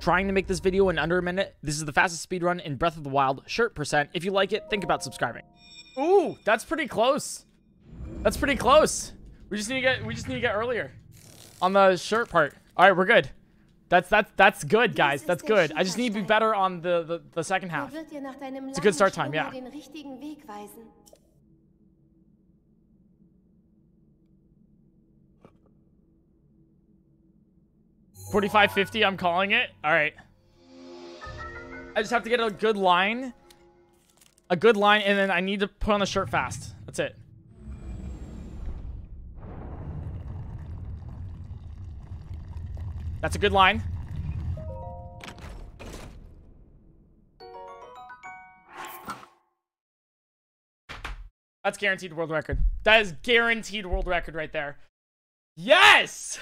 Trying to make this video in under a minute. This is the fastest speed run in Breath of the Wild shirt percent. If you like it, think about subscribing. Ooh, that's pretty close. That's pretty close. We just need to get we just need to get earlier on the shirt part. All right, we're good. That's that's that's good, guys. That's good. I just need to be better on the the, the second half. It's a good start time, yeah. Forty-five fifty. I'm calling it. All right. I just have to get a good line, a good line, and then I need to put on the shirt fast. That's it. That's a good line. That's guaranteed world record. That is guaranteed world record right there. Yes!